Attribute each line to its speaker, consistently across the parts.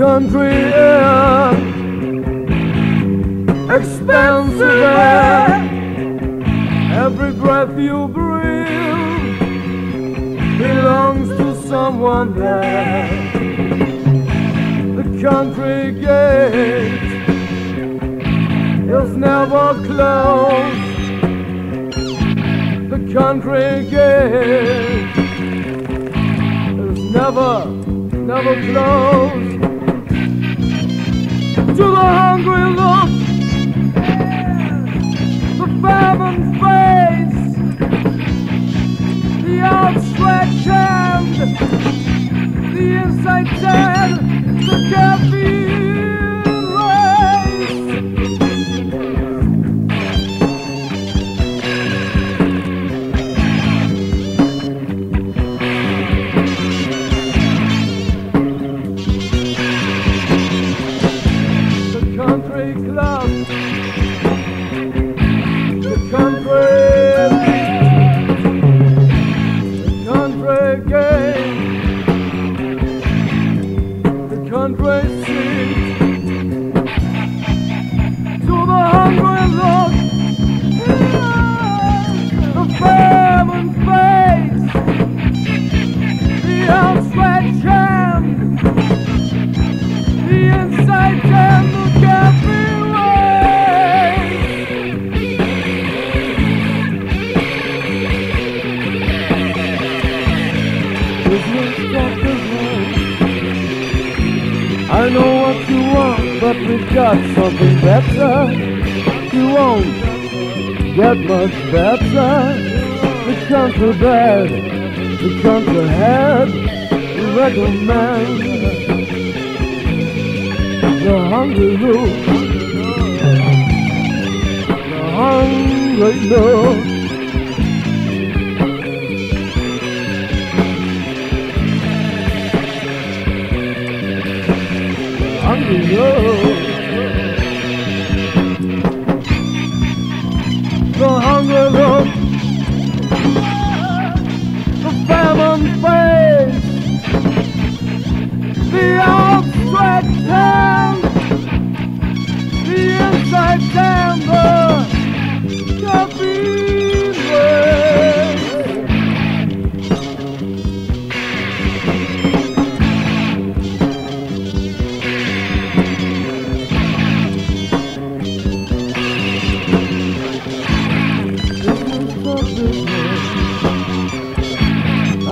Speaker 1: country air, expensive air. Every breath you breathe belongs to someone there. The country gate is never closed. The country gate is never, never closed. To the hungry the the outstretched hand. The inside and the cafe I know what you want, but we've got something better. You won't get much better. The country bed, the country head, recommend the hungry look, the hungry look. Hungry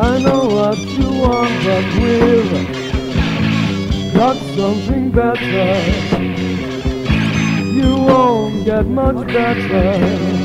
Speaker 1: I know what you want, but we've got something better. You won't get much better.